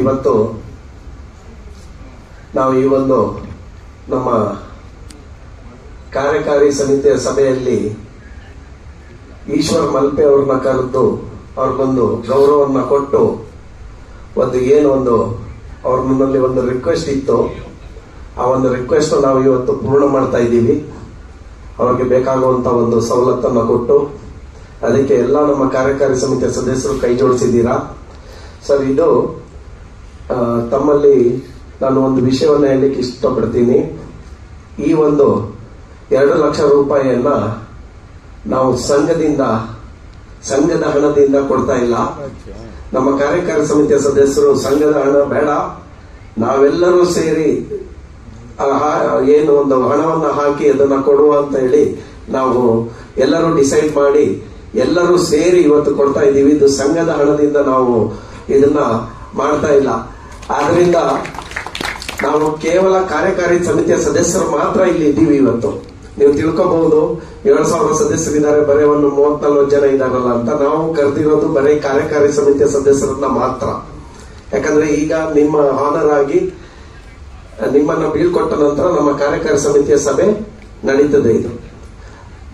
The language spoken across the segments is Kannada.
ಇವತ್ತು ನಾವು ಈ ಒಂದು ನಮ್ಮ ಕಾರ್ಯಕಾರಿ ಸಮಿತಿಯ ಸಭೆಯಲ್ಲಿ ಈಶ್ವರ್ ಮಲ್ಪೆ ಅವ್ರನ್ನ ಕರೆದು ಅವ್ರಿಗೊಂದು ಗೌರವವನ್ನು ಕೊಟ್ಟು ಒಂದು ಏನು ಒಂದು ಅವ್ರ ನನ್ನಲ್ಲಿ ಒಂದು ರಿಕ್ವೆಸ್ಟ್ ಇತ್ತು. ಆ ಒಂದು ರಿಕ್ವೆಸ್ಟ್ ನಾವು ಇವತ್ತು ಪೂರ್ಣ ಮಾಡ್ತಾ ಇದ್ದೀವಿ. ಅವ್ರಿಗೆ ಬೇಕಾಗುವಂತ ಒಂದು ಸವಲತ್ತನ್ನು ಕೊಟ್ಟು ಅದಕ್ಕೆ ಎಲ್ಲ ನಮ್ಮ ಕಾರ್ಯಕಾರಿ ಸಮಿತಿಯ ಸದಸ್ಯರು ಕೈ ಜೋಡಿಸಿದ್ದೀರಾ? ಸರ್, ಇದು ತಮ್ಮಲ್ಲಿ ನಾನು ಒಂದು ವಿಷಯವನ್ನು ಹೇಳಲಿಕ್ಕೆ ಇಷ್ಟಪಡ್ತೀನಿ. ಈ ಒಂದು ಎರಡು ಲಕ್ಷ ರೂಪಾಯಿಯನ್ನ ನಾವು ಸಂಘದಿಂದ, ಸಂಘದ ಹಣದಿಂದ ಕೊಡ್ತಾ ಇಲ್ಲ. ನಮ್ಮ ಕಾರ್ಯಕಾರಿ ಸಮಿತಿಯ ಸದಸ್ಯರು, ಸಂಘದ ಹಣ ಬೇಡ. ನಾವೆಲ್ಲರೂ ಸೇರಿ ಏನು ಒಂದು ಹಣವನ್ನು ಹಾಕಿ ಅದನ್ನ ಕೊಡುವ ಅಂತ ಹೇಳಿ ನಾವು ಎಲ್ಲರೂ ಡಿಸೈಡ್ ಮಾಡಿ ಎಲ್ಲರೂ ಸೇರಿ ಇವತ್ತು ಕೊಡ್ತಾ ಇದ್ದೀವಿ. ಇದು ಸಂಘದ ಹಣದಿಂದ ನಾವು ಇದನ್ನ ಮಾಡ್ತಾ ಇಲ್ಲ. ಆದ್ರಿಂದ ನಾವು ಕೇವಲ ಕಾರ್ಯಕಾರಿ ಸಮಿತಿಯ ಸದಸ್ಯರು ಮಾತ್ರ ಇಲ್ಲಿ ಇದ್ದೀವಿ ಇವತ್ತು. ನೀವು ತಿಳ್ಕೊಬಹುದು, ಏಳು ಸಾವಿರ ಸದಸ್ಯರಿದ್ದಾರೆ, ಬರೀ ಒಂದು ಮೂವತ್ ನಲ್ವತ್ತು ಜನ ಇದಾರಲ್ಲ ಅಂತ. ನಾವು ಕರೆದಿರೋದು ಬರೀ ಕಾರ್ಯಕಾರಿ ಸಮಿತಿಯ ಸದಸ್ಯರನ್ನ ಮಾತ್ರ. ಯಾಕಂದ್ರೆ ಈಗ ನಿಮ್ಮ ಹಾನರ್ ಆಗಿ ನಿಮ್ಮನ್ನ ಬೀಳ್ಕೊಟ್ಟ ನಂತರ ನಮ್ಮ ಕಾರ್ಯಕಾರಿ ಸಮಿತಿಯ ಸಭೆ ನಡೀತದೆ ಇದು.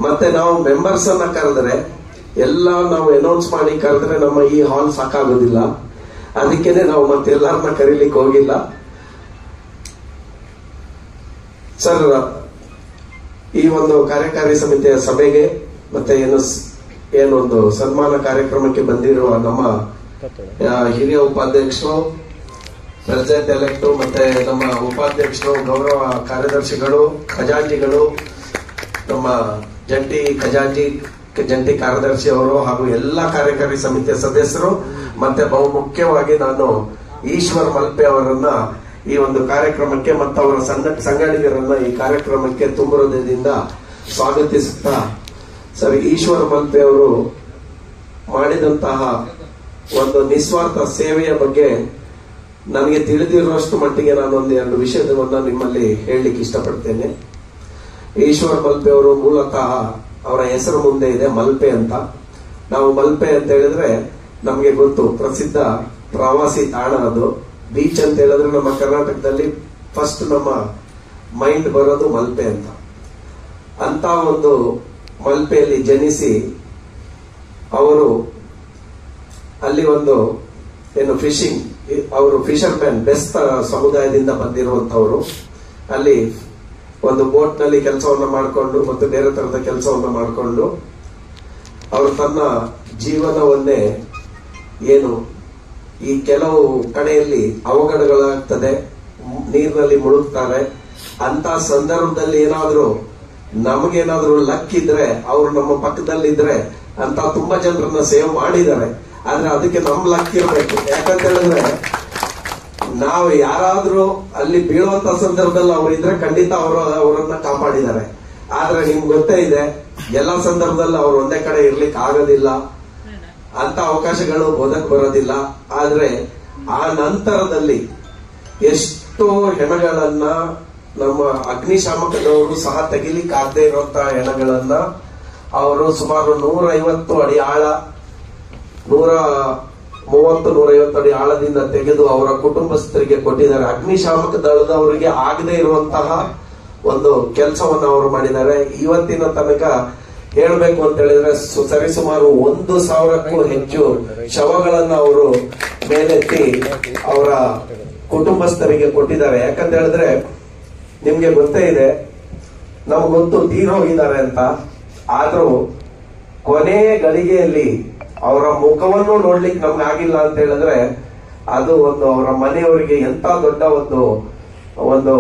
ಮತ್ತೆ ನಾವು ಮೆಂಬರ್ಸ್ ಅನ್ನ ಕರೆದ್ರೆ, ಎಲ್ಲ ನಾವು ಅನೌನ್ಸ್ ಮಾಡಿ ಕರೆದ್ರೆ ನಮ್ಮ ಈ ಹಾಲ್ ಸಾಕಾಗೋದಿಲ್ಲ. ಅದಕ್ಕೇನೆ ನಾವು ಮತ್ತೆ ಎಲ್ಲರನ್ನ ಕರೀಲಿಕ್ಕೆ ಹೋಗಿಲ್ಲ. ಸರ್, ಈ ಒಂದು ಕಾರ್ಯಕಾರಿ ಸಮಿತಿಯ ಸಭೆಗೆ ಮತ್ತೆ ಏನು ಏನೊಂದು ಸನ್ಮಾನ ಕಾರ್ಯಕ್ರಮಕ್ಕೆ ಬಂದಿರುವ ನಮ್ಮ ಹಿರಿಯ ಉಪಾಧ್ಯಕ್ಷರು ಪ್ರೆಸಿಡೆಂಟ್ ಎಲೆಕ್ಟ್ ಮತ್ತೆ ನಮ್ಮ ಉಪಾಧ್ಯಕ್ಷರು, ಗೌರವ ಕಾರ್ಯದರ್ಶಿಗಳು ಖಜಾಂಜಿಗಳು ನಮ್ಮ ಜಂಟಿ ಖಜಾಂಚಿ ಜಂಟಿ ಕಾರ್ಯದರ್ಶಿ ಅವರು ಹಾಗೂ ಎಲ್ಲ ಕಾರ್ಯಕಾರಿ ಸಮಿತಿಯ ಸದಸ್ಯರು, ಮತ್ತೆ ಬಹು ಮುಖ್ಯವಾಗಿ ನಾನು ಈಶ್ವರ್ ಮಲ್ಪೆ ಅವರನ್ನ ಈ ಒಂದು ಕಾರ್ಯಕ್ರಮಕ್ಕೆ ಮತ್ತು ಅವರ ಸಂಘ ಈ ಕಾರ್ಯಕ್ರಮಕ್ಕೆ ತುಂಬ ಸ್ವಾಗತಿಸುತ್ತಾ, ಸರ್, ಈಶ್ವರ್ ಮಲ್ಪೆ ಅವರು ಮಾಡಿದಂತಹ ಒಂದು ನಿಸ್ವಾರ್ಥ ಸೇವೆಯ ಬಗ್ಗೆ ನನಗೆ ತಿಳಿದಿರುವಷ್ಟು ಮಟ್ಟಿಗೆ ನಾನು ಒಂದು ಎರಡು ವಿಷಯವನ್ನ ನಿಮ್ಮಲ್ಲಿ ಹೇಳಲಿಕ್ಕೆ ಇಷ್ಟಪಡ್ತೇನೆ. ಈಶ್ವರ್ ಮಲ್ಪೆ ಅವರು ಮೂಲತಃ ಅವರ ಹೆಸರು ಮುಂದೆ ಇದೆ ಮಲ್ಪೆ ಅಂತ. ನಾವು ಮಲ್ಪೆ ಅಂತ ಹೇಳಿದ್ರೆ ನಮಗೆ ಗೊತ್ತು, ಪ್ರಸಿದ್ಧ ಪ್ರವಾಸಿ ತಾಣ ಅದು ಬೀಚ್ ಅಂತ ಹೇಳಿದ್ರೆ ನಮ್ಮ ಕರ್ನಾಟಕದಲ್ಲಿ ಫಸ್ಟ್ ನಮ್ಮ ಮೈಂಡ್ ಬರೋದು ಮಲ್ಪೆ ಅಂತ. ಅಂತ ಒಂದು ಮಲ್ಪೆಯಲ್ಲಿ ಜನಿಸಿ ಅವರು ಅಲ್ಲಿ ಒಂದು ಏನು ಫಿಶಿಂಗ್ ಅವರು ಫಿಶರ್ಮ್ಯಾನ್ ಬೆಸ್ತ ಸಮುದಾಯದಿಂದ ಬಂದಿರುವಂತವರು ಅಲ್ಲಿ ಒಂದು ಬೋಟ್ನಲ್ಲಿ ಕೆಲಸವನ್ನ ಮಾಡಿಕೊಂಡು ಮತ್ತು ಬೇರೆ ತರದ ಕೆಲಸವನ್ನ ಮಾಡಿಕೊಂಡು ಅವರು ತನ್ನ ಜೀವನವನ್ನೇ ಏನು ಈ ಕೆಲವು ಕಡೆಯಲ್ಲಿ ಅವಘಡಗಳಾಗ್ತದೆ, ನೀರಿನಲ್ಲಿ ಮುಳುಗ್ತಾರೆ. ಅಂತ ಸಂದರ್ಭದಲ್ಲಿ ಏನಾದರೂ ನಮಗೇನಾದ್ರೂ ಲಕ್ ಇದ್ರೆ, ಅವರು ನಮ್ಮ ಪಕ್ಕದಲ್ಲಿದ್ರೆ ಅಂತ ತುಂಬಾ ಜನರನ್ನ ಸೇವ್ ಮಾಡಿದ್ದಾರೆ. ಆದ್ರೆ ಅದಕ್ಕೆ ನಮ್ ಲಕ್ ಇರಬೇಕು. ಯಾಕಂತ ಹೇಳಿದ್ರೆ ನಾವು ಯಾರಾದ್ರೂ ಅಲ್ಲಿ ಬೀಳುವಂತ ಸಂದರ್ಭದಲ್ಲಿ ಅವರು ಇದ್ರೆ ಖಂಡಿತ ಅವರು ಅವರನ್ನ ಕಾಪಾಡಿದ್ದಾರೆ. ಆದ್ರೆ ನಿಮ್ಗೆ ಗೊತ್ತೇ ಇದೆ, ಎಲ್ಲಾ ಸಂದರ್ಭದಲ್ಲಿ ಅವ್ರು ಒಂದೇ ಕಡೆ ಇರ್ಲಿಕ್ಕೆ ಆಗೋದಿಲ್ಲ. ಅಂತ ಅವಕಾಶಗಳು ಒದಕ್ ಬರೋದಿಲ್ಲ. ಆದ್ರೆ ಆ ನಂತರದಲ್ಲಿ ಎಷ್ಟೋ ಹೆಣಗಳನ್ನ ನಮ್ಮ ಅಗ್ನಿಶಾಮಕದವರು ಸಹ ತೆಗಿಲಿಕ್ಕೆ ಆಗದೆ ಇರುವಂತಹ ಹೆಣಗಳನ್ನ ಅವರು ಸುಮಾರು ನೂರ ಐವತ್ತು ಅಡಿ ಆಳ, ನೂರ ಮೂವತ್ತು ನೂರೈವತ್ತು ಅಡಿ ಆಳದಿಂದ ತೆಗೆದು ಅವರ ಕುಟುಂಬಸ್ಥರಿಗೆ ಕೊಟ್ಟಿದ್ದಾರೆ. ಅಗ್ನಿಶಾಮಕ ದಳದವರಿಗೆ ಆಗದೆ ಇರುವಂತಹ ಒಂದು ಕೆಲಸವನ್ನು ಅವರು ಮಾಡಿದ್ದಾರೆ. ಇವತ್ತಿನ ತನಕ ಹೇಳಬೇಕು ಅಂತ ಹೇಳಿದ್ರೆ ಸರಿಸುಮಾರು ಒಂದು ಸಾವಿರಕ್ಕೂ ಹೆಚ್ಚು ಶವಗಳನ್ನು ಅವರು ಮೇಲೆತ್ತಿ ಅವರ ಕುಟುಂಬಸ್ಥರಿಗೆ ಕೊಟ್ಟಿದ್ದಾರೆ. ಯಾಕಂತ ಹೇಳಿದ್ರೆ ನಿಮ್ಗೆ ಗೊತ್ತೇ ಇದೆ ನಮಗೊಂದು ತೀರೋಗಿದ್ದಾರೆ ಅಂತ. ಆದ್ರೂ ಕೊನೆ ಗಳಿಗೆಯಲ್ಲಿ ಅವರ ಮುಖವನ್ನು ನೋಡ್ಲಿಕ್ಕೆ ನಮ್ಗೆ ಆಗಿಲ್ಲ ಅಂತ ಹೇಳಿದ್ರೆ ಅದು ಒಂದು ಅವರ ಮನೆಯವರಿಗೆ ಎಂತ ದೊಡ್ಡ ಒಂದು ಒಂದು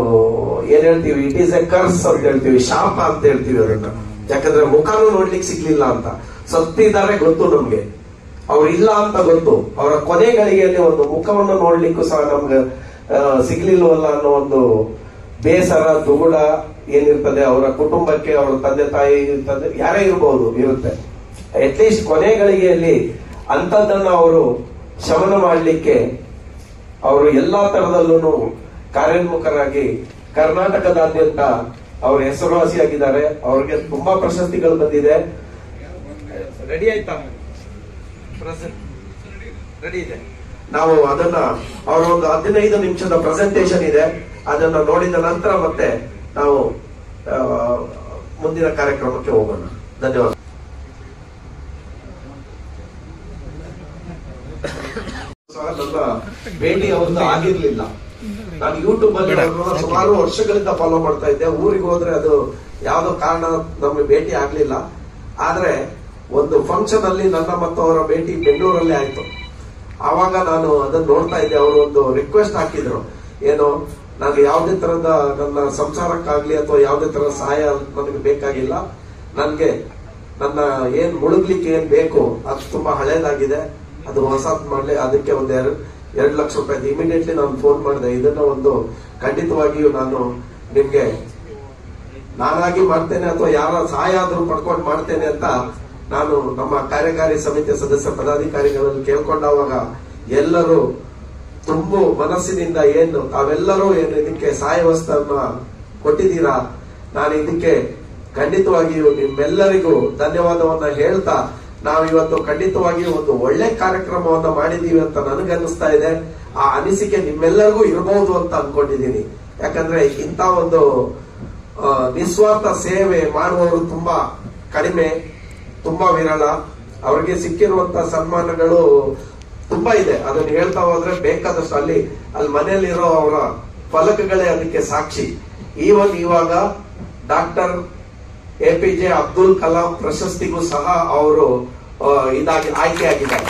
ಏನ್ ಹೇಳ್ತೀವಿ ಇಟ್ ಈಸ್ ಎ ಕರ್ಸ್ ಅಂತ ಹೇಳ್ತೀವಿ, ಶಾಪ ಅಂತ ಹೇಳ್ತೀವಿ ಅದನ್ನ. ಯಾಕಂದ್ರೆ ಮುಖನೂ ನೋಡ್ಲಿಕ್ಕೆ ಸಿಗ್ಲಿಲ್ಲ ಅಂತ. ಸತ್ತಿದ್ದಾರೆ ಗೊತ್ತು ನಮ್ಗೆ. ಅವ್ರು ಇಲ್ಲ ಅಂತ ಗೊತ್ತು. ಅವರ ಕೊನೆ ಒಂದು ಮುಖವನ್ನು ನೋಡ್ಲಿಕ್ಕೂ ಸಹ ನಮ್ಗೆ ಸಿಗ್ಲಿಲ್ವಲ್ಲ ಅನ್ನೋ ಒಂದು ಬೇಸರ, ದುಗುಡ ಏನಿರ್ತದೆ, ಅವರ ಕುಟುಂಬಕ್ಕೆ, ಅವರ ತಂದೆ ತಾಯಿ ಇರ್ತದೆ, ಯಾರೇ ಇರಬಹುದು ಇರುತ್ತೆ. ಅಟ್ಲೀಸ್ಟ್ ಕೊನೆ ಗಳಿಗೆಯಲ್ಲಿ ಅಂತದನ್ನ ಅವರು ಶಮನ ಮಾಡಲಿಕ್ಕೆ ಅವರು ಎಲ್ಲಾ ತರದಲ್ಲೂ ಕಾರ್ಯೋನ್ಮುಖರಾಗಿ ಕರ್ನಾಟಕದಾದ್ಯಂತ ಅವರು ಹೆಸರುವಾಸಿಯಾಗಿದ್ದಾರೆ. ಅವ್ರಿಗೆ ತುಂಬಾ ಪ್ರಶಸ್ತಿಗಳು ಬಂದಿದೆ. ರೆಡಿ ಆಯ್ತಾ? ರೆಡಿ ಇದೆ. ನಾವು ಅದನ್ನ ಅವರ ಒಂದು ಹದಿನೈದು ನಿಮಿಷದ ಪ್ರೆಸೆಂಟೇಶನ್ ಇದೆ. ಅದನ್ನ ನೋಡಿದ ನಂತರ ಮತ್ತೆ ನಾವು ಮುಂದಿನ ಕಾರ್ಯಕ್ರಮಕ್ಕೆ ಹೋಗೋಣ. ಧನ್ಯವಾದ ಸಹ ನನ್ನ ಭೇಟಿ ಅವ್ರದ್ದು ಆಗಿರ್ಲಿಲ್ಲ ನಾನು ಯೂಟ್ಯೂಬ್ ಅಲ್ಲಿ ಸುಮಾರು ವರ್ಷಗಳಿಂದ ಫಾಲೋ ಮಾಡ್ತಾ ಇದ್ದೆ ಊರಿಗೆ ಹೋದ್ರೆ ಅದು ಯಾವ್ದೋ ಕಾರಣ ನಮಗೆ ಭೇಟಿ ಆಗ್ಲಿಲ್ಲ ಆದ್ರೆ ಒಂದು ಫಂಕ್ಷನ್ ಅಲ್ಲಿ ನನ್ನ ಮತ್ತು ಅವರ ಭೇಟಿ ಬೆಂಗಳೂರಲ್ಲಿ ಆಯ್ತು ಆವಾಗ ನಾನು ಅದನ್ನ ನೋಡ್ತಾ ಇದ್ದೆ ಅವರು ಒಂದು ರಿಕ್ವೆಸ್ಟ್ ಹಾಕಿದ್ರು ಏನು ನನಗೆ ಯಾವುದೇ ತರದ ನನ್ನ ಸಂಸಾರಕ್ಕಾಗ್ಲಿ ಅಥವಾ ಯಾವುದೇ ತರ ಸಹಾಯ ನನಗೆ ಬೇಕಾಗಿಲ್ಲ ನನ್ಗೆ ನನ್ನ ಏನ್ ಮುಳುಗ್ಲಿಕ್ಕೆ ಏನ್ ಬೇಕು ಅದು ತುಂಬಾ ಹಳೇದಾಗಿದೆ ಅದು ಹೊಸದ್ ಮಾಡ್ಲಿ ಅದಕ್ಕೆ ಒಂದ್ ಎರಡು ಲಕ್ಷ ರೂಪಾಯಿ ಇಮಿಡಿಯೇಟ್ಲಿ ನಾನು ಫೋನ್ ಮಾಡಿದೆ. ಇದನ್ನ ಒಂದು ಖಂಡಿತವಾಗಿಯೂ ನಾನು ನಿಮ್ಗೆ ನಾನಾಗಿ ಮಾಡ್ತೇನೆ ಅಥವಾ ಯಾರ ಸಹಾಯ ಆದರೂ ಪಡ್ಕೊಂಡು ಮಾಡ್ತೇನೆ ಅಂತ ನಾನು ನಮ್ಮ ಕಾರ್ಯಕಾರಿ ಸಮಿತಿಯ ಸದಸ್ಯ ಪದಾಧಿಕಾರಿಗಳನ್ನು ಕೇಳ್ಕೊಂಡಾಗ ಎಲ್ಲರೂ ತುಂಬು ಮನಸ್ಸಿನಿಂದ ಏನು ತಾವೆಲ್ಲರೂ ಏನು ಇದಕ್ಕೆ ಸಹಾಯ ವಸ್ತುವನ್ನ ಕೊಟ್ಟಿದ್ದೀರಾ? ನಾನು ಇದಕ್ಕೆ ಖಂಡಿತವಾಗಿಯೂ ನಿಮ್ಮೆಲ್ಲರಿಗೂ ಧನ್ಯವಾದವನ್ನ ಹೇಳ್ತಾ ನಾವು ಇವತ್ತು ಖಂಡಿತವಾಗಿಯೂ ಒಂದು ಒಳ್ಳೆ ಕಾರ್ಯಕ್ರಮವನ್ನ ಮಾಡಿದೀವಿ ಅಂತ ನನಗನ್ನಿಸ್ತಾ ಇದೆ. ಆ ಅನಿಸಿಕೆ ನಿಮ್ಮೆಲ್ಲರಿಗೂ ಇರಬಹುದು ಅಂತ ಅನ್ಕೊಂಡಿದ್ದೀನಿ. ಯಾಕಂದ್ರೆ ಇಂಥ ಒಂದು ನಿಸ್ವಾರ್ಥ ಸೇವೆ ಮಾಡುವವರು ತುಂಬಾ ಕಡಿಮೆ, ತುಂಬಾ ವಿರಳ. ಅವರಿಗೆ ಸಿಕ್ಕಿರುವಂತ ಸನ್ಮಾನಗಳು ತುಂಬಾ ಇದೆ. ಅದನ್ನ ಹೇಳ್ತಾ ಹೋದ್ರೆ ಬೇಕಾದಷ್ಟು ಅಲ್ಲಿ ಅಲ್ಲಿ ಮನೆಯಲ್ಲಿರೋ ಅವರ ಫಲಕಗಳೇ ಅದಕ್ಕೆ ಸಾಕ್ಷಿ. ಈವನ್ ಇವಾಗ doctor A P J Abdul Kalam ಪ್ರಶಸ್ತಿಗೂ ಸಹ ಅವರು ಇದಾಗಿ ಇದಾಗಿ, ಆಯ್ಕೆಯಾಗಿದ್ದಾರೆ.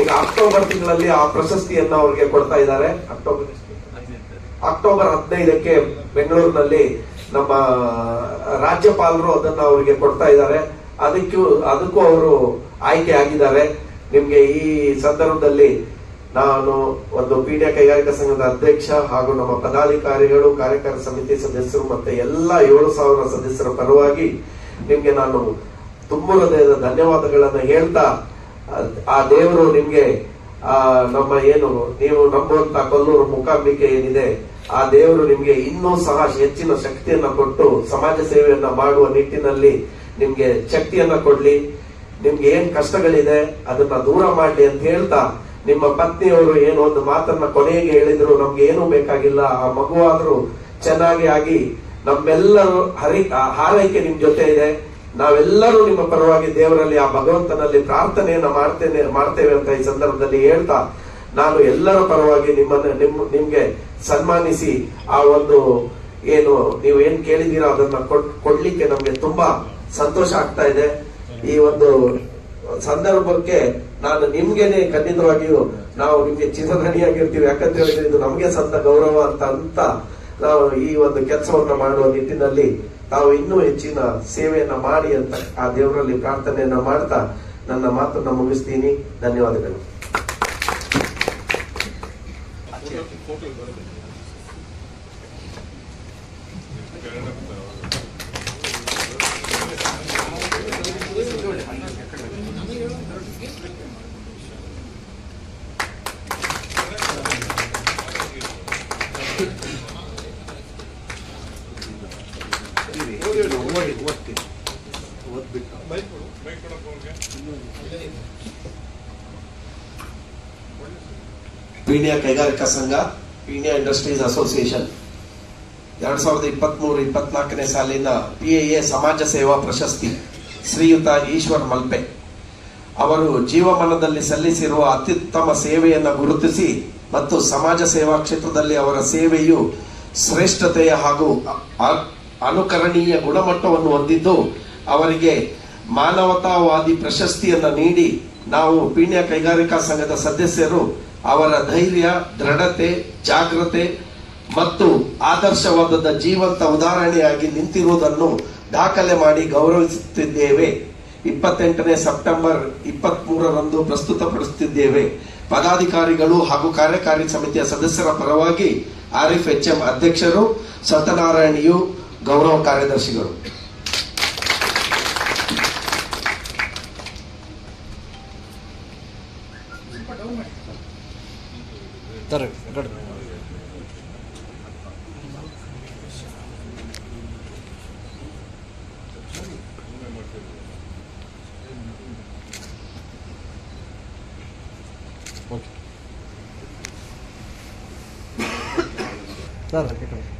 ಈಗ ಅಕ್ಟೋಬರ್ ತಿಂಗಳಲ್ಲಿ ಆ ಪ್ರಶಸ್ತಿಯನ್ನ ಅವರಿಗೆ ಕೊಡ್ತಾ ಇದ್ದಾರೆ. ಅಕ್ಟೋಬರ್ ಅಕ್ಟೋಬರ್ ಹದಿನೈದಕ್ಕೆ ಬೆಂಗಳೂರಿನಲ್ಲಿ ನಮ್ಮ ರಾಜ್ಯಪಾಲರು ಅದನ್ನ ಅವರಿಗೆ ಕೊಡ್ತಾ ಇದ್ದಾರೆ. ಅದಕ್ಕೂ ಅದಕ್ಕೂ ಅವರು ಆಯ್ಕೆ ಆಗಿದ್ದಾರೆ ನಿಮ್ಗೆ ಈ ಸಂದರ್ಭದಲ್ಲಿ ನಾನು ಒಂದು ಪೀಡಿಯ ಕೈಗಾರಿಕಾ ಸಂಘದ ಅಧ್ಯಕ್ಷ ಹಾಗೂ ನಮ್ಮ ಪದಾಧಿಕಾರಿಗಳು ಕಾರ್ಯಕಾರಿ ಸಮಿತಿ ಸದಸ್ಯರು ಮತ್ತೆ ಎಲ್ಲ ಏಳು ಸಾವಿರ ಸದಸ್ಯರ ಪರವಾಗಿ ನಿಮ್ಗೆ ನಾನು ತುಂಬ ಹೃದಯದ ಧನ್ಯವಾದಗಳನ್ನು ಹೇಳ್ತಾ, ಆ ದೇವರು ನಿಮ್ಗೆ ನಮ್ಮ ಏನು, ನೀವು ನಂಬುವಂತ ಕೊಲ್ಲೂರು ಮೂಕಾಂಬಿಕೆ ಏನಿದೆ, ಆ ದೇವರು ನಿಮ್ಗೆ ಇನ್ನೂ ಸಹ ಹೆಚ್ಚಿನ ಶಕ್ತಿಯನ್ನ ಕೊಟ್ಟು ಸಮಾಜ ಸೇವೆಯನ್ನ ಮಾಡುವ ನಿಟ್ಟಿನಲ್ಲಿ ನಿಮ್ಗೆ ಶಕ್ತಿಯನ್ನ ಕೊಡ್ಲಿ. ನಿಮ್ಗೆ ಏನ್ ಕಷ್ಟಗಳಿದೆ ಅದನ್ನ ದೂರ ಮಾಡ್ಲಿ ಅಂತ ಹೇಳ್ತಾ ನಿಮ್ಮ ಪತ್ನಿಯವರು ಏನು ಒಂದು ಮಾತನ್ನ ಕೊನೆಗೆ ಹೇಳಿದ್ರು, ನಮ್ಗೆ ಏನು ಬೇಕಾಗಿಲ್ಲ. ಆ ಮಗುವಾದ್ರೂ ಚೆನ್ನಾಗಿ ಆಗಿ ನಮ್ಮೆಲ್ಲರೂ ಹರಿ ಹಾರೈಕೆ ನಿಮ್ ಜೊತೆ ಇದೆ. ನಾವೆಲ್ಲರೂ ನಿಮ್ಮ ಪರವಾಗಿ ದೇವರಲ್ಲಿ ಆ ಭಗವಂತನಲ್ಲಿ ಪ್ರಾರ್ಥನೆಯನ್ನ ಮಾಡ್ತೇನೆ, ಮಾಡ್ತೇವೆ ಅಂತ ಈ ಸಂದರ್ಭದಲ್ಲಿ ಹೇಳ್ತಾ ನಾನು ಎಲ್ಲರ ಪರವಾಗಿ ನಿಮ್ಮನ್ನ, ನಿಮ್, ನಿಮ್ಗೆ ಸನ್ಮಾನಿಸಿ ಆ ಒಂದು ಏನು, ನೀವು ಏನ್ ಕೇಳಿದೀರೋ ಅದನ್ನ ಕೊಡ್- ಕೊಡ್ಲಿಕ್ಕೆ ನಮ್ಗೆ ತುಂಬಾ ಸಂತೋಷ ಆಗ್ತಾ ಇದೆ. ಈ ಒಂದು ಸಂದರ್ಭಕ್ಕೆ ನಾನು ನಿಮ್ಗೆನೆ ಖಂಡಿತವಾಗಿಯೂ ನಾವು ನಿಮ್ಗೆ ಚಿರಧಣಿಯಾಗಿರ್ತೀವಿ ಯಾಕಂತ ಹೇಳಿದ್ರೆ ಇದು ನಮ್ಗೆ ಸಂತ ಗೌರವ ಅಂತ ಅಂತ ನಾವು ಈ ಒಂದು ಕೆಲಸವನ್ನ ಮಾಡುವ ನಿಟ್ಟಿನಲ್ಲಿ ತಾವು ಇನ್ನೂ ಹೆಚ್ಚಿನ ಸೇವೆಯನ್ನ ಮಾಡಿ ಅಂತ ಆ ದೇವರಲ್ಲಿ ಪ್ರಾರ್ಥನೆಯನ್ನ ಮಾಡ್ತಾ ನನ್ನ ಮಾತನ್ನ ಮುಗಿಸ್ತೀನಿ. ಧನ್ಯವಾದಗಳು. ಪೀಣ್ಯ ಕೈಗಾರಿಕಾ ಸಂಘ, ಪೀಣ್ಯ ಇಂಡಸ್ಟ್ರೀಸ್ ಅಸೋಸಿಯೇಷನ್. ಎರಡ್ ಸಾವಿರದ ಇಪ್ಪತ್ತ್ ಮೂರು ಇಪ್ಪತ್ನಾಲ್ಕನೇ ಸಾಲಿನ ಪಿ ಎ ಸಮಾಜ ಸೇವಾ ಪ್ರಶಸ್ತಿ, ಶ್ರೀಯುತ ಈಶ್ವರ್ ಮಲ್ಪೆ. ಅವರು ಜೀವಮಾನದಲ್ಲಿ ಸಲ್ಲಿಸಿರುವ ಅತ್ಯುತ್ತಮ ಸೇವೆಯನ್ನು ಗುರುತಿಸಿ ಮತ್ತು ಸಮಾಜ ಸೇವಾ ಕ್ಷೇತ್ರದಲ್ಲಿ ಅವರ ಸೇವೆಯು ಶ್ರೇಷ್ಠತೆಯ ಹಾಗೂ ಅನುಕರಣೀಯ ಗುಣಮಟ್ಟವನ್ನು ಹೊಂದಿದ್ದು, ಅವರಿಗೆ ಮಾನವತಾವಾದಿ ಪ್ರಶಸ್ತಿಯನ್ನು ನೀಡಿ ನಾವು ಪೀಣ್ಯ ಕೈಗಾರಿಕಾ ಸಂಘದ ಸದಸ್ಯರು ಅವರ ಧೈರ್ಯ, ದೃಢತೆ, ಜಾಗ್ರತೆ ಮತ್ತು ಆದರ್ಶವಾದದ ಜೀವಂತ ಉದಾಹರಣೆಯಾಗಿ ನಿಂತಿರುವುದನ್ನು ದಾಖಲೆ ಮಾಡಿ ಗೌರವಿಸುತ್ತಿದ್ದೇವೆ. ಇಪ್ಪತ್ತೆಂಟನೇ ಸೆಪ್ಟೆಂಬರ್ ಇಪ್ಪತ್ತ್ ಮೂರರಂದು ಪ್ರಸ್ತುತಪಡಿಸುತ್ತಿದ್ದೇವೆ. ಪದಾಧಿಕಾರಿಗಳು ಹಾಗೂ ಕಾರ್ಯಕಾರಿ ಸಮಿತಿಯ ಸದಸ್ಯರ ಪರವಾಗಿ ಆರಿಫ್ ಎಚ್ ಎಂ ಅಧ್ಯಕ್ಷರು ಸತ್ಯನಾರಾಯಣಿಯು ಗೌರವ ಕಾರ್ಯದರ್ಶಿಗಳು. ಸರಿ ಕಟ್ ಓಕೆ ಸರ್ ಎಲ್ಲರಿಗೂ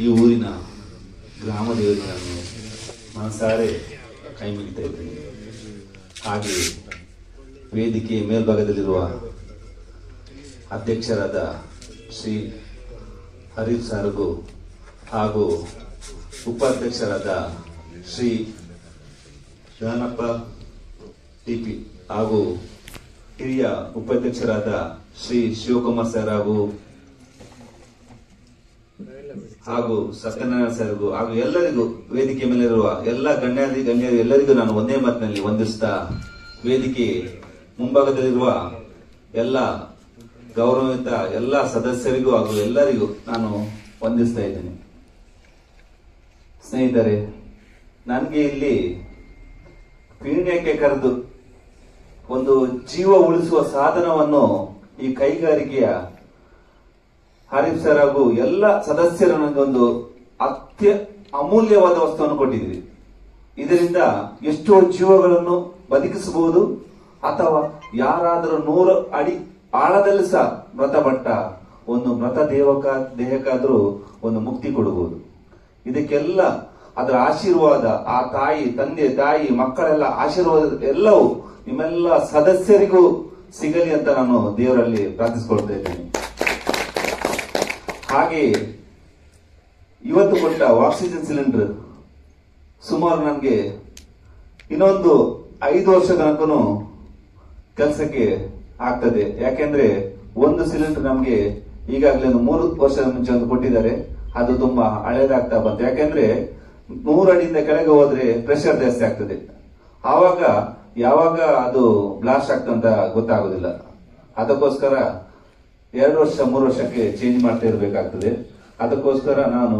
ಈ ಊರಿನ ಗ್ರಾಮ ದೇವರಿಗೆ ನಾನು ಮನಸಾರೆ ಕೈ ಮುಗಿತಾ ಇದ್ದೀನಿ. ಹಾಗೆ ವೇದಿಕೆ ಮೇಲ್ಭಾಗದಲ್ಲಿರುವ ಅಧ್ಯಕ್ಷರಾದ ಶ್ರೀ ಹರೀಫ್ ಸಾರ್ಗು ಹಾಗೂ ಉಪಾಧ್ಯಕ್ಷರಾದ ಶ್ರೀ ಶಾನಪ್ಪ ಟಿಪಿ ಹಾಗೂ ಹಿರಿಯ ಉಪಾಧ್ಯಕ್ಷರಾದ ಶ್ರೀ ಶಿವಕುಮಾರ್ ಸರ್ ಹಾಗೂ ಹಾಗೂ ಸತ್ಯನಾರಾಯಣ ಸರ್ಗೂ ಹಾಗೂ ಎಲ್ಲರಿಗೂ ವೇದಿಕೆ ಮೇಲಿರುವ ಎಲ್ಲ ಗಣ್ಯಾದಿ, ಗಣ್ಯರು ಎಲ್ಲರಿಗೂ ನಾನು ಒಂದೇ ಮಾತಿನಲ್ಲಿ ವಂದಿಸ್ತಾ ವೇದಿಕೆ ಮುಂಭಾಗದಲ್ಲಿರುವ ಎಲ್ಲ ಗೌರವಿತ ಎಲ್ಲ ಸದಸ್ಯರಿಗೂ ಹಾಗೂ ಎಲ್ಲರಿಗೂ ನಾನು ವಂದಿಸ್ತಾ ಇದ್ದೇನೆ. ಸ್ನೇಹಿತರೆ, ನನಗೆ ಇಲ್ಲಿ ಪೀಣ್ಯಕ್ಕೆ ಕರೆದು ಒಂದು ಜೀವ ಉಳಿಸುವ ಸಾಧನವನ್ನು ಈ ಕೈಗಾರಿಕೆಯ ಹರೀಫ್ ಸರ್ ಹಾಗೂ ಎಲ್ಲ ಸದಸ್ಯರು ನನಗೊಂದು ಅತ್ಯ ಅಮೂಲ್ಯವಾದ ವಸ್ತುವನ್ನು ಕೊಟ್ಟಿದ್ದೀರಿ. ಇದರಿಂದ ಎಷ್ಟೋ ಜೀವಗಳನ್ನು ಬದುಕಿಸಬಹುದು ಅಥವಾ ಯಾರಾದರೂ ನೂರು ಅಡಿ ಆಳದಲ್ಲಿ ಸಹ ಮೃತಪಟ್ಟ ಒಂದು ಮೃತ ದೇವಕ ದೇಹಕ್ಕಾದರೂ ಒಂದು ಮುಕ್ತಿ ಕೊಡಬಹುದು. ಇದಕ್ಕೆಲ್ಲ ಅದರ ಆಶೀರ್ವಾದ, ಆ ತಾಯಿ, ತಂದೆ, ತಾಯಿ, ಮಕ್ಕಳೆಲ್ಲ ಆಶೀರ್ವಾದ ಎಲ್ಲವೂ ನಿಮ್ಮೆಲ್ಲ ಸದಸ್ಯರಿಗೂ ಸಿಗಲಿ ಅಂತ ನಾನು ದೇವರಲ್ಲಿ ಪ್ರಾರ್ಥಿಸಿಕೊಳ್ತಾ ಇದ್ದೇನೆ. ಹಾಗೆ ಇವತ್ತು ಕೊಟ್ಟ ಆಕ್ಸಿಜನ್ ಸಿಲಿಂಡರ್ ಸುಮಾರು ನನಗೆ ಇನ್ನೊಂದು ಐದು ವರ್ಷ ಕೆಲಸಕ್ಕೆ ಆಗ್ತದೆ. ಯಾಕೆಂದ್ರೆ ಒಂದು ಸಿಲಿಂಡರ್ ನಮಗೆ ಈಗಾಗಲೇ ಒಂದು ಮೂರು ವರ್ಷದ ಮುಂಚೆ ಒಂದು ಕೊಟ್ಟಿದ್ದಾರೆ. ಅದು ತುಂಬಾ ಹಳೇದಾಗ್ತಾ ಬಂತು. ಯಾಕೆಂದ್ರೆ ನೂರಡಿಯಿಂದ ಕೆಳಗೆ ಹೋದ್ರೆ ಪ್ರೆಷರ್ ಜಾಸ್ತಿ ಆಗ್ತದೆ. ಆವಾಗ ಯಾವಾಗ ಅದು ಬ್ಲಾಸ್ಟ್ ಆಗ್ತಂತ ಗೊತ್ತಾಗೋದಿಲ್ಲ. ಅದಕ್ಕೋಸ್ಕರ ಎರಡು ವರ್ಷ, ಮೂರು ವರ್ಷಕ್ಕೆ ಚೇಂಜ್ ಮಾಡ್ತಾ ಇರಬೇಕಾಗ್ತದೆ. ಅದಕ್ಕೋಸ್ಕರ ನಾನು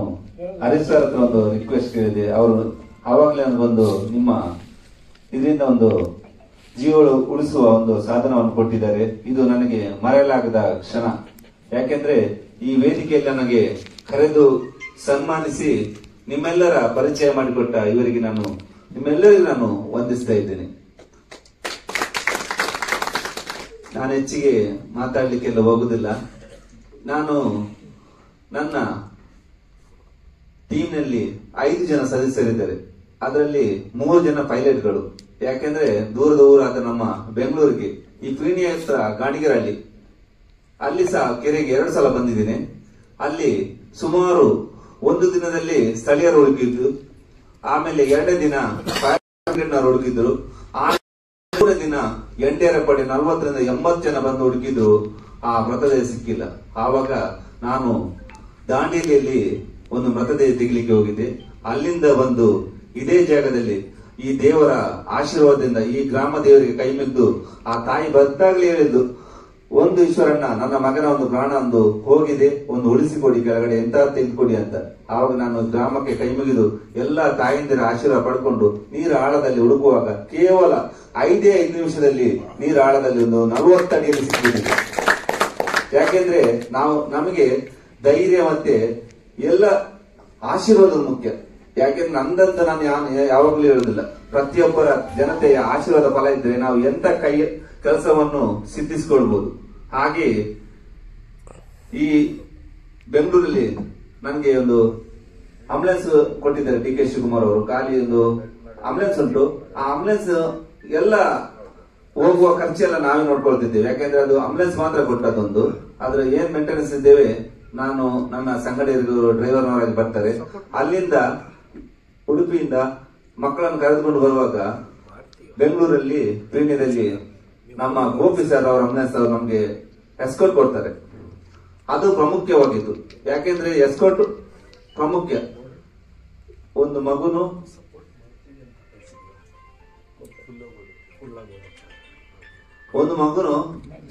ಹರೀಶ್ ಸರ್ ಹತ್ರ ಒಂದು ರಿಕ್ವೆಸ್ಟ್ ಕೇಳಿದೆ. ಅವರು ಆವಾಗಲೇ ಒಂದು ನಿಮ್ಮ ಇದರಿಂದ ಒಂದು ಜೀವ ಉಳಿಸುವ ಒಂದು ಸಾಧನವನ್ನು ಕೊಟ್ಟಿದ್ದಾರೆ. ಇದು ನನಗೆ ಮರೆಯಲಾಗದ ಕ್ಷಣ. ಯಾಕೆಂದ್ರೆ ಈ ವೇದಿಕೆಯಲ್ಲಿ ನನಗೆ ಕರೆದು ಸನ್ಮಾನಿಸಿ ನಿಮ್ಮೆಲ್ಲರ ಪರಿಚಯ ಮಾಡಿಕೊಟ್ಟ ಇವರಿಗೆ ನಾನು, ನಿಮ್ಮೆಲ್ಲರಿಗೂ ನಾನು ವಂದಿಸ್ತಾ ಇದ್ದೇನೆ. ನಾನು ಹೆಚ್ಚಿಗೆ ಮಾತಾಡ್ಲಿಕ್ಕೆಲ್ಲ ಹೋಗುದಿಲ್ಲ. ನಾನು ನನ್ನ ಟೀಮ್ನಲ್ಲಿ ಐದು ಜನ ಸದಸ್ಯರಿದ್ದಾರೆ. ಅದರಲ್ಲಿ ಮೂರು ಜನ ಪೈಲಟ್ಗಳು. ಯಾಕೆಂದ್ರೆ ದೂರದ ಊರಾದ ನಮ್ಮ ಬೆಂಗಳೂರಿಗೆ ಈ ಪೀಣಿಯ ಹತ್ರ ಅಲ್ಲಿ ಅಲ್ಲಿ ಸಹ ಕೆರೆಗೆ ಎರಡು ಸಲ ಬಂದಿದ್ದೀನಿ. ಅಲ್ಲಿ ಸುಮಾರು ಒಂದು ದಿನದಲ್ಲಿ ಸ್ಥಳೀಯರು ಹುಡುಕಿದ್ರು. ಆಮೇಲೆ ಎರಡನೇ ದಿನ ಹುಡುಕಿದ್ರು. ಬ್ರಿಗೇಡ್ನವರು ದಿನ ಎಂಟೇರ ಪಡೆ ನಲವತ್ತರಿಂದ ಎಂಬತ್ತು ಜನ ಬಂದು ಹುಡುಕಿದ್ದು ಆ ಮೃತದೇಹ ಸಿಕ್ಕಿಲ್ಲ. ಆವಾಗ ನಾನು ದಾಂಡೇಲಿಯಲ್ಲಿ ಒಂದು ಮೃತದೇಹ ತೆಗಿಲಿಕ್ಕೆ ಹೋಗಿದ್ದೆ. ಅಲ್ಲಿಂದ ಬಂದು ಇದೇ ಜಾಗದಲ್ಲಿ ಈ ದೇವರ ಆಶೀರ್ವಾದದಿಂದ ಈ ಗ್ರಾಮ ದೇವರಿಗೆ ಕೈ ಮುಗಿದು ಆ ತಾಯಿ ಬಂದಾಗ್ಲೇ ಹೇಳಿದ್ದು ಒಂದು ಈಶ್ವರಣ್ಣ ನನ್ನ ಮಗನ ಒಂದು ಪ್ರಾಣ ಒಂದು ಹೋಗಿದೆ, ಒಂದು ಉಳಿಸಿಕೊಡಿ ಕೆಳಗಡೆ, ಎಂತ ತೆಗೆದುಕೊಡಿ ಅಂತ. ಆವಾಗ ನಾನು ಗ್ರಾಮಕ್ಕೆ ಕೈ ಮುಗಿದು ಎಲ್ಲ ತಾಯಿಂದಿರ ಆಶೀರ್ವಾದ ಪಡ್ಕೊಂಡು ನೀರ ಆಳದಲ್ಲಿ ಹುಡುಕುವಾಗ ಕೇವಲ ಐದೇ ಐದು ನಿಮಿಷದಲ್ಲಿ ನೀರ ಆಳದಲ್ಲಿ ಒಂದು ನಲವತ್ತಡಿಯಲ್ಲಿ ಸಿಕ್ಕಿದೆ. ಯಾಕೆಂದ್ರೆ ನಾವು, ನಮಗೆ ಧೈರ್ಯ ಮತ್ತೆ ಎಲ್ಲ ಆಶೀರ್ವಾದ ಮುಖ್ಯ. ಯಾಕೆಂದ್ರೆ ನಂದಂತ ನಾನು ಯಾವಾಗ್ಲೂ ಹೇಳುದಿಲ್ಲ, ಪ್ರತಿಯೊಬ್ಬರ ಜನತೆಯ ಆಶೀರ್ವಾದ ಫಲ ಇದ್ರೆ ನಾವು ಎಂತ ಕೈ ಕೆಲಸವನ್ನು ಸಿದ್ಧಿಸಿಕೊಳ್ಬಹುದು ಹಾಗೆ ಈ ಬೆಂಗಳೂರಲ್ಲಿ ನನಗೆ ಒಂದು ಆಂಬುಲೆನ್ಸ್ ಕೊಟ್ಟಿದ್ದಾರೆ ಡಿ ಕೆ ಶಿವಕುಮಾರ್ ಅವರು. ಖಾಲಿ ಒಂದು ಆಂಬುಲೆನ್ಸ್ ಉಂಟು. ಆ ಆಂಬುಲೆನ್ಸ್ ಎಲ್ಲ ಹೋಗುವ ಖರ್ಚೆಲ್ಲ ನಾವೇ ನೋಡ್ಕೊಳ್ತಿದ್ದೇವೆ. ಯಾಕೆಂದ್ರೆ ಅದು ಆಂಬುಲೆನ್ಸ್ ಮಾತ್ರ ಕೊಟ್ಟದೊಂದು ಆದ್ರೆ ಏನ್ ಮೇಂಟೆನೆನ್ಸ್ ಇದ್ದೇವೆ, ನಾನು ನನ್ನ ಸಂಘಟಕರು ಡ್ರೈವರ್ನವರಾಗಿ ಬರ್ತಾರೆ. ಅಲ್ಲಿಂದ ಉಡುಪಿಯಿಂದ ಮಕ್ಕಳನ್ನು ಕರೆದುಕೊಂಡು ಬರುವಾಗ ಬೆಂಗಳೂರಲ್ಲಿ ಪೀಣ್ಯದಲ್ಲಿ ನಮ್ಮ ಗೋಪಿ ಸರ್ ಅವರು ಆಂಬುಲೆನ್ಸ್ ಅವರು ನಮ್ಗೆ ಎಸ್ಕೋಟ್ ಕೊಡ್ತಾರೆ. ಅದು ಪ್ರಾಮುಖ್ಯವಾಗಿತ್ತು ಯಾಕೆಂದ್ರೆ ಎಸ್ಕೋಟ್ ಪ್ರಾಮುಖ್ಯ. ಒಂದು ಮಗುನು ಒಂದು ಮಗುನು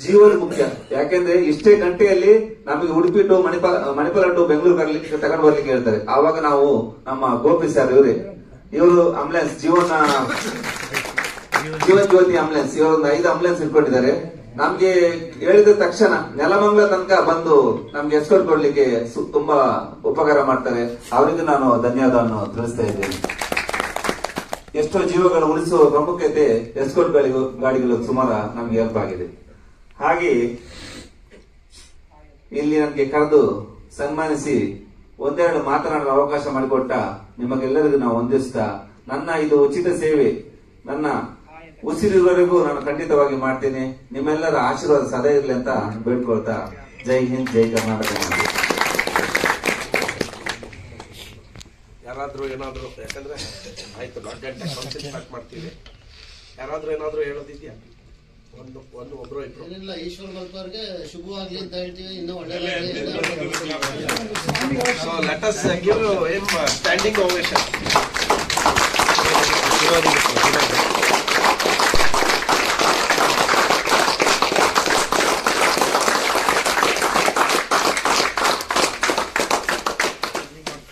ಜೀವನ ಮುಖ್ಯ. ಯಾಕೆಂದ್ರೆ ಇಷ್ಟೇ ಗಂಟೆಯಲ್ಲಿ ನಮಗೆ ಉಡುಪಿ ಟು ಮಣಿಪಾಲ ಮಣಿಪಾಲ ಟು ಬೆಂಗಳೂರು ಬರ್ಲಿಕ್ಕೆ ತಗೊಂಡು ಬರ್ಲಿಕ್ಕೆ ಹೇಳ್ತಾರೆ. ಆವಾಗ ನಾವು ನಮ್ಮ ಗೋಪಿ ಸರ್ ಇವರೇ. ಇವರು ಆಂಬುಲೆನ್ಸ್ ಜೀವನ ಜೀವನ್ ಜ್ಯೋತಿ ಆಂಬುಲೆನ್ಸ್ ಒಂದು ಐದು ಆಂಬುಲೆನ್ಸ್ ಇಟ್ಕೊಂಡಿದ್ದಾರೆ ನಮ್ಗೆ ಹೇಳಿದ ತಕ್ಷಣ ನೆಲಮಂಗಲ ತನಕ ಬಂದು ನಮ್ಗೆ ಎಸ್ಕೋರ್ಟ್ ಕೊಡ್ಲಿಕ್ಕೆ ತುಂಬಾ ಉಪಕಾರ ಮಾಡ್ತಾರೆ. ಅವರಿಗೂ ನಾನು ಧನ್ಯವಾದವನ್ನು ತಿಳಿಸ್ತಾ ಇದ್ದೇನೆ. ಎಷ್ಟೋ ಜೀವಗಳು ಉಳಿಸುವ ಪ್ರಾಮುಖ್ಯತೆ ಎಸ್ಕೋಟ್ ಗಾಡಿಗಳು ಗಾಡಿಗಳು ಸುಮಾರು ನಮ್ಗೆ ಹೆಲ್ಪ್ ಆಗಿದೆ. ಹಾಗೆ ಇಲ್ಲಿ ನನಗೆ ಕರೆದು ಸನ್ಮಾನಿಸಿ ಒಂದೆರಡು ಮಾತನಾಡಲು ಅವಕಾಶ ಮಾಡಿಕೊಟ್ಟ ನಿಮಗೆಲ್ಲರಿಗೂ ನಾವು ಹೊಂದಿಸ್ತಾ ನನ್ನ ಇದು ಉಚಿತ ಸೇವೆ, ನನ್ನ ಉಸಿರಿರುವವರೆಗೂ ನಾನು ಖಂಡಿತವಾಗಿ ಮಾಡ್ತೀನಿ. ನಿಮ್ಮೆಲ್ಲರ ಆಶೀರ್ವಾದ ಸದಾ ಇರಲಿ ಅಂತ ಬೇಡ್ಕೊಳ್ತಾ ಜೈ ಹಿಂದ್ ಜೈ ಕರ್ನಾಟಕ ಯಾರಾದ್ರೂ ಏನಾದ್ರು ಯಾಕಂದ್ರೆ ಆಯ್ತು ಸ್ಟಾರ್ಟ್ ಮಾಡ್ತೀವಿ. ಯಾರಾದ್ರೂ ಏನಾದ್ರೂ ಹೇಳೋದಿದ್ಯಾ? ಒಂದು ಒಂದು ಒಬ್ರು ಇಬ್ರು. ಇಲ್ಲ ಈಶ್ವರ ಮಲ್ಪವ್ರಿಗೆ ಶುಭವಾಗ್ಲಿ ಅಂತ ಹೇಳ್ತೀವಿ ಇನ್ನೂ ಒಳ್ಳೆ so let us give aim standing ovation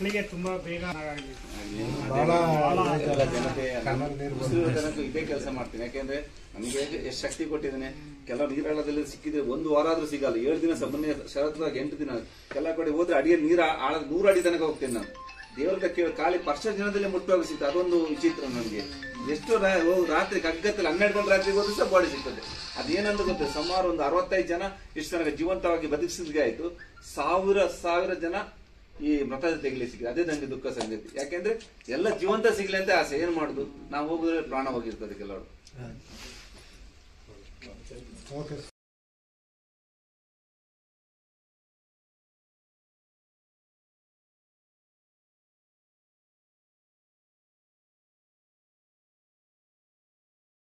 ಮಕ್ಕಳಿಗೆ ತುಂಬಾ ಬೇಗ ಇದೇ ಕೆಲಸ ಮಾಡ್ತೀನಿ. ಯಾಕೆಂದ್ರೆ ನನಗೆ ಎಷ್ಟು ಶಕ್ತಿ ಕೊಟ್ಟಿದ್ದೇನೆ ಕೆಲವು ನೀರಾಳದಲ್ಲಿ ಸಿಕ್ಕಿದ್ರೆ ಒಂದು ವಾರ ಆದ್ರೂ ಸಿಗಲ್ಲ. ಏಳು ದಿನ ಮೊನ್ನೆ ಶರತ್ವಾಗಿ ಎಂಟು ದಿನ. ಕೆಲ ಕಡೆ ಹೋದ್ರೆ ಅಡಿಗೆ ನೀರ ಆಳ ನೂರು ಅಡಿ ತನಕ ಹೋಗ್ತೇನೆ ನಾನು. ದೇವರ ಕೇಳಿ ಖಾಲಿ ಪರ್ಷ ದಿನದಲ್ಲಿ ಮುಟ್ಟುವಾಗ ಸಿಗ್ತದೆ. ಅದೊಂದು ವಿಚಿತ್ರ ನನಗೆ ಎಷ್ಟು ರಾತ್ರಿ ಕಗ್ಗತ್ತಲ್ಲಿ ಹನ್ನೆರಡು ಗಂಟೆ ರಾತ್ರಿ ಹೋದ್ರೆ ಸಹ ಬಾಡಿ ಸಿಗ್ತದೆ. ಅದೇನಂತ ಗೊತ್ತಿಲ್ಲ ಸುಮಾರು ಒಂದು ಅರವತ್ತೈದು ಜನ ಇಷ್ಟು ತನಕ ಜೀವಂತವಾಗಿ ಬದುಕಿಸಿದ್ಗೆ ಆಯ್ತು. ಸಾವಿರ ಸಾವಿರ ಜನ ಈ ಮತದ ತೆಗಲಿ ಸಿಕ್ಕಿದೆ. ಅದೇ ನಂಗೆ ದುಃಖ ಸಂಗತಿ. ಯಾಕೆಂದ್ರೆ ಎಲ್ಲ ಜೀವಂತ ಸಿಗ್ಲಿ ಅಂತ ಆಸೆ. ಏನ್ ಮಾಡುದು? ನಾವು ಹೋಗಿದ್ರೆ ಪ್ರಾಣ ಹೋಗಿರ್ತದೆ ಕೆಲವರು.